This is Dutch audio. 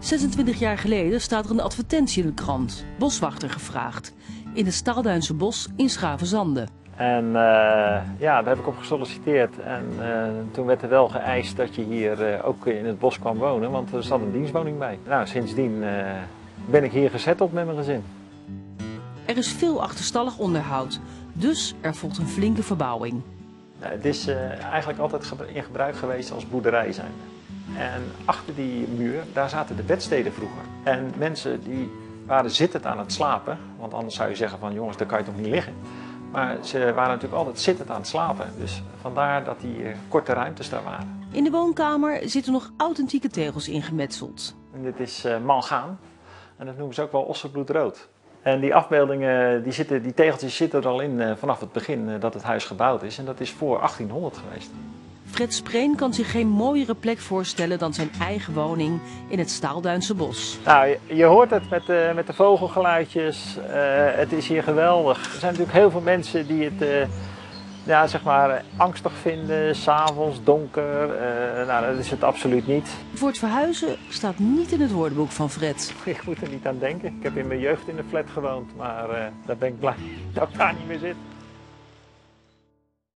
26 jaar geleden staat er een advertentie in de krant. Boswachter gevraagd. In het Staalduinse bos in Schravenzande. En uh, ja, daar heb ik op gesolliciteerd. En uh, toen werd er wel geëist dat je hier uh, ook in het bos kwam wonen, want er zat een dienstwoning bij. Nou, sindsdien ben ik hier gezetteld met mijn gezin. Er is veel achterstallig onderhoud, dus er volgt een flinke verbouwing. Nou, het is eigenlijk altijd in gebruik geweest als boerderij zijn. En achter die muur, daar zaten de bedsteden vroeger. En mensen die waren zittend aan het slapen, want anders zou je zeggen van jongens, daar kan je toch niet liggen. Maar ze waren natuurlijk altijd zittend aan het slapen. Dus vandaar dat die uh, korte ruimtes daar waren. In de woonkamer zitten nog authentieke tegels ingemetseld. En dit is uh, mangaan. En dat noemen ze ook wel ossenbloedrood. En die afbeeldingen, die, zitten, die tegeltjes zitten er al in uh, vanaf het begin dat het huis gebouwd is. En dat is voor 1800 geweest. Fred Spreen kan zich geen mooiere plek voorstellen dan zijn eigen woning in het Staalduinse bos. Nou, je, je hoort het met de, met de vogelgeluidjes. Uh, het is hier geweldig. Er zijn natuurlijk heel veel mensen die het uh, ja, zeg maar, angstig vinden, s'avonds, donker. Uh, nou, dat is het absoluut niet. Voor het verhuizen staat niet in het woordenboek van Fred. Ik moet er niet aan denken. Ik heb in mijn jeugd in een flat gewoond, maar daar ben ik blij dat ik daar niet meer zit.